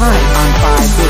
time on 540.